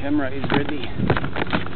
camera is ready.